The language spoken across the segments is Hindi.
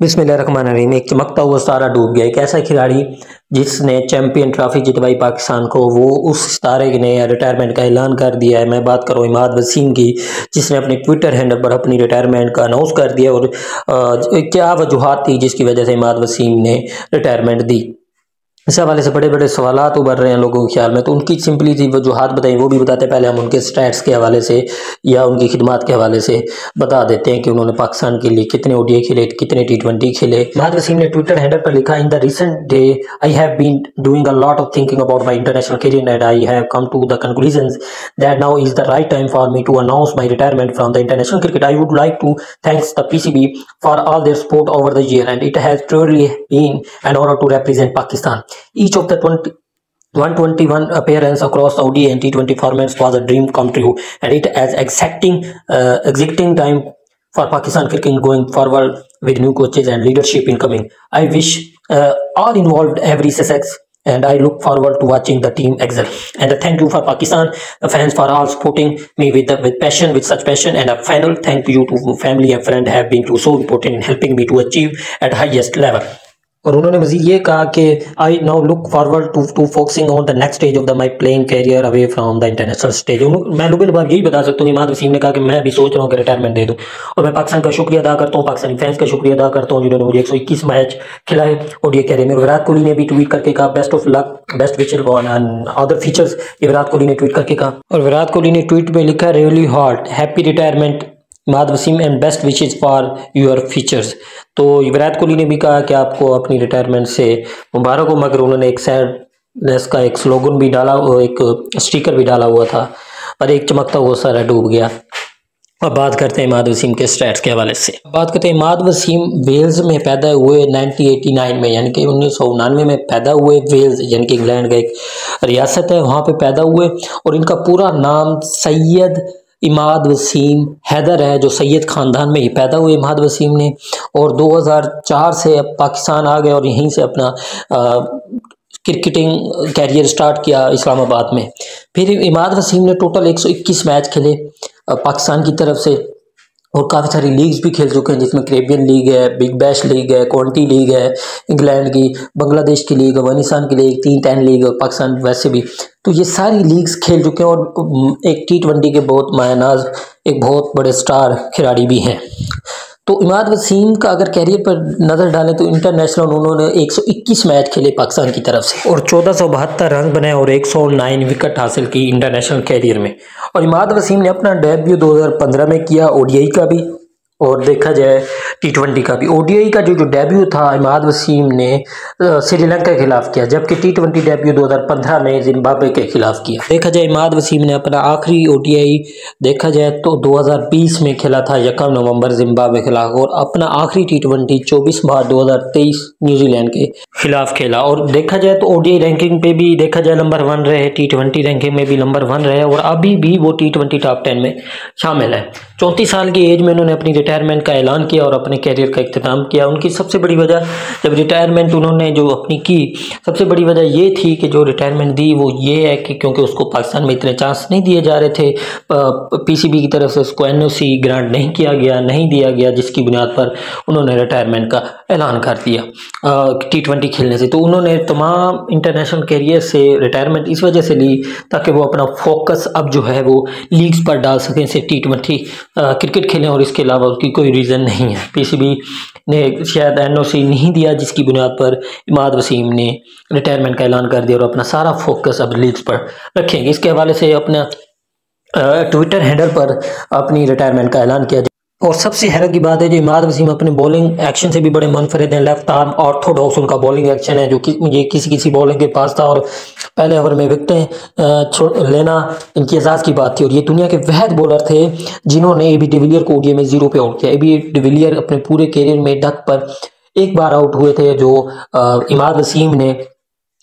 बिस्मिल्लाहिर्रहमानिर्रहीम। एक चमकता हुआ सारा डूब गया। एक ऐसा खिलाड़ी जिसने चैंपियन ट्रॉफी जितवाई पाकिस्तान को वो उस सितारे ने रिटायरमेंट का ऐलान कर दिया है। मैं बात करूँ इमाद वसीम की जिसने अपने ट्विटर हैंडल पर अपनी रिटायरमेंट का अनाउंस कर दिया और आ, क्या वजूहत थी जिसकी वजह से इमाद वसीम ने रिटायरमेंट दी। इस हवाले से बड़े बड़े सवाल उभर रहे हैं लोगों के ख्याल में तो उनकी सिंपली सी वजूहत बताई वो भी बताते हैं। पहले हम उनके स्टैट्स के हवाले से या उनकी खिदमत के हवाले से बता देते हैं कि उन्होंने पाकिस्तान के लिए कितने ओडीए खेले, कितने टी ट्वेंटी खेले। महद वसीम ने ट्विटर हैंडल पर लिखा in the recent day I have been doing a lot of thinking about my international career and I have come to the conclusion that now is the right time for me to announce my retirement from the international cricket I would like to thanks the P C B for all their support over the year and it has truly been an honour to represent Pakistan Each of the 20, 121 appearance across Saudi and T20 formats was a dream come true and it has exacting uh, exacting time for Pakistan cricket going forward with new coaches and leadership incoming. I wish uh, all involved every success and I look forward to watching the team excel. And thank you for Pakistan fans for all supporting me with the, with passion, with such passion. And a final thank you to family and friend have been too so important in helping me to achieve at highest level. और उन्होंने मजीद ये कहा कि I now look forward to to focusing on the next stage of the my playing career away from the international stage मैं लुबिल बार यही बता सकता हूँ इमाद वसीम ने कहा कि मैं भी सोच रहा हूँ कि रिटायरमेंट दे दूँ। और मैं पाकिस्तान का शुक्रिया अदा करता हूँ, पाकिस्तानी फैंस का शुक्रिया अदा करता हूँ, जिन्होंने मुझे एक सौ इक्कीस मैच खिलाए और ये कैरियर में विराट कोहली ने भी ट्वीट करके कहा best of luck best wisher other features ये विराट कोहली ने ट्वीट करके कहा। और विराट कोहली ने ट्वीट में लिखा really hot happy retirement Imad Wasim and best wishes for your futures. तो विराट कोहली ने भी कहा कि आपको अपनी रिटायरमेंट से मुबारक हो मगर उन्होंने एक सैडनेस का एक स्लोगन भी डाला एक स्टिकर भी डाला हुआ था पर एक चमकता हुआ सारा डूब गया। अब बात करते हैं इमाद वसीम के स्टैट्स के हवाले से। बात करते हैं इमाद वसीम वेल्स में पैदा हुए 1989 में, यानी कि उन्नीस में पैदा हुए वेल्स यानी कि इंग्लैंड का एक रियासत है, वहाँ पे पैदा हुए, और इनका पूरा नाम सैयद इमाद वसीम हैदर है, जो सैयद ख़ानदान में ही पैदा हुए इमाद वसीम ने। और 2004 से अब पाकिस्तान आ गए और यहीं से अपना क्रिकेटिंग कैरियर स्टार्ट किया इस्लामाबाद में। फिर इमाद वसीम ने टोटल 121 मैच खेले पाकिस्तान की तरफ़ से। और काफ़ी सारी लीग्स भी खेल चुके हैं, जिसमें करेबियन लीग है बिग बैश लीग है क्वान्टी लीग है इंग्लैंड की बांग्लादेश की लीग अफ़गानिस्तान की लीग तीन टेन लीग और पाकिस्तान वैसे भी। तो ये सारी लीग्स खेल चुके हैं और, एक टी ट्वेंटी के बहुत मायनाज, एक बहुत बड़े स्टार खिलाड़ी भी हैं। तो इमाद वसीम का अगर कैरियर पर नज़र डालें तो इंटरनेशनल उन्होंने 121 मैच खेले पाकिस्तान की तरफ़ से। और चौदह रन बनाए और 109 विकेट हासिल की इंटरनेशनल कैरियर में। और इमाद वसीम ने अपना डेब्यू 2015 में किया, ओडीआई का भी। और देखा जाए टी ट्वेंटी का भी। ओडीआई का जो जो डेब्यू था, इमाद वसीम ने श्रीलंका के खिलाफ किया, जबकि टी ट्वेंटी डेब्यू 2015 में जिम्बाब्वे के खिलाफ किया। देखा जाए, इमाद वसीम ने अपना आखिरी ओडीआई देखा जाए तो 2020 में खेला था यकम नवंबर जिम्बाब्वे के खिलाफ, और अपना आखिरी टी ट्वेंटी चौबीस मार्च दो हज़ार तेईस न्यूजीलैंड के खिलाफ खेला। और देखा जाए तो ओडीआई रैंकिंग पे भी, देखा जाए नंबर वन रहे टी ट्वेंटी रैंकिंग में भी नंबर वन रहे, और अभी भी वो टी ट्वेंटी टॉप टेन में शामिल है। चौंतीस साल की एज में उन्होंने अपनी रिटायरमेंट का ऐलान किया और अपने कैरियर का अख्ताम किया। उनकी सबसे बड़ी वजह जब रिटायरमेंट उन्होंने जो अपनी की, सबसे बड़ी वजह ये थी कि जो रिटायरमेंट दी, वो ये है कि क्योंकि उसको पाकिस्तान में इतने चांस नहीं दिए जा रहे थे। पीसीबी की तरफ़ से उसको एनओसी ग्रांट नहीं किया गया, नहीं दिया गया, जिसकी बुनियाद पर उन्होंने रिटायरमेंट का ऐलान कर दिया टी ट्वेंटी खेलने से। तो उन्होंने तमाम इंटरनेशनल कैरियर से रिटायरमेंट इस वजह से ली ताकि वो अपना फोकस अब जो है वो लीग्स पर डाल सकें से टी ट्वेंटी क्रिकेट खेलें और इसके अलावा उसकी कोई रीज़न नहीं है। पीसीबी ने शायद एनओसी नहीं दिया, जिसकी बुनियाद पर इमाद वसीम ने रिटायरमेंट का ऐलान कर दिया और अपना सारा फोकस अब लीग्स पर रखेंगे। इसके हवाले से अपना ट्विटर हैंडल पर अपनी रिटायरमेंट का ऐलान किया और सबसे हैरत की बात है, जो इमाद वसीम अपने बॉलिंग एक्शन से भी बड़े मुनफरद हैं। लेफ़्ट आर्म ऑर्थोडॉक्स उनका बॉलिंग एक्शन है, जो कि मुझे किसी किसी बॉलिंग के पास था और पहले ओवर में विकटें लेना इनकी एजाज़ की बात थी। और ये दुनिया के वहद बॉलर थे, जिन्होंने ए बी डिविलियर को ओडीए में ज़ीरो पे आउट किया। ए बी डिविलियर अपने पूरे कैरियर में डक पर एक बार आउट हुए थे, जो इमाद वसीम ने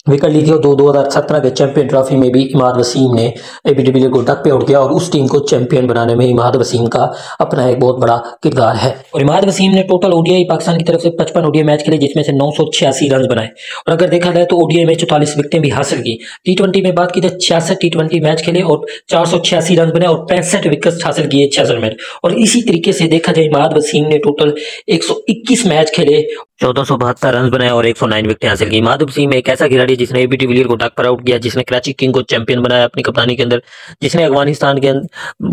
विकेट ली थी और दो दो हज़ार सत्रह के चैंपियन ट्रॉफी में भी इमाद वसीम ने ए बी को डक पे आउट किया और उस टीम को चैंपियन बनाने में इमाद वसीम का अपना एक बहुत बड़ा किरदार है। और इमाद वसीम ने टोटल ओडीआई पाकिस्तान की तरफ़ से पचपन ओडीआई मैच खेले, जिसमें से नौ सौ छियासी रन बनाए। और अगर देखा जाए तो ओडीआई में चौतालीस विकटें भी हासिल की। टी में बात की जाए, छियासठ टी मैच खेले और चार सौ छियासी रन बने और पैंसठ विकेट हासिल किए छियासठ मैच और इसी तरीके से देखा जाए, इमाद वसीम ने टोटल एक सौ इक्कीस मैच खेले चौदह सौ बहत्तर रन बनाए और एक सौ नाइन विकेट हासिल की। माधव सिंह एक ऐसा खिलाड़ी जिसने एबी विलियर को डक पर आउट किया, जिसने कराची किंग को चैंपियन बनाया अपनी कप्तानी के अंदर, जिसने अफ़गानिस्तान के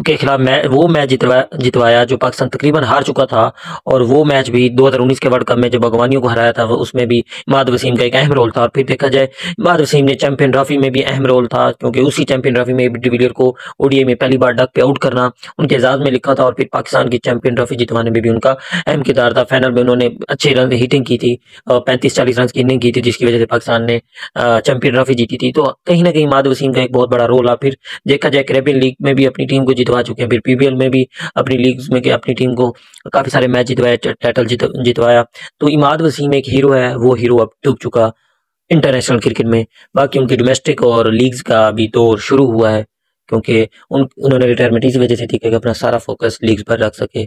के खिलाफ मैच वो मैच जितवाया जितवाया, जो पाकिस्तान तकरीबन हार चुका था, और वो मैच भी 2019 के वर्ल्ड कप में जब अफगानियों को हराया था, उसमें भी माधव वसीम का एक अहम रोल था। और फिर देखा जाए, माधव वसीम ने चैंपियन ट्रॉफी में भी अहम रोल था, क्योंकि उसी चैंपियन ट्रॉफी में एबीटी विलियर को ओडीए में पहली बार डक पे आउट करना उनके एजाज में लिखा था, और फिर पाकिस्तान की चैंपियन ट्रॉफी जितवाने में भी उनका अहम किरदार था। फाइनल में उन्होंने अच्छे रन हिटिंग की थी पैंतीस चालीस रन की इनिंग की थी, जिसकी वजह से पाकिस्तान ने चैंपियन ट्रॉफी जीती थी। तो कहीं ना कहीं माधव वसीम का एक बहुत बड़ा रोल है फिर देखा जाए कैरेबियन लीग में भी अपनी टीम को जितवा चुके हैं, फिर पीबीएल में भी अपनी लीग में अपनी टीम को काफ़ी सारे मैच जितवाए टाइटल जितवाया। तो इमाद वसीम एक हीरो है, वो हीरो अब डूब चुका इंटरनेशनल क्रिकेट में। बाकी उनकी डोमेस्टिक और लीग्स का भी दौर शुरू हुआ है, क्योंकि उन, उन्होंने रिटायरमेंट इस वजह से थी कि अपना सारा फोकस लीग्स पर रख सके।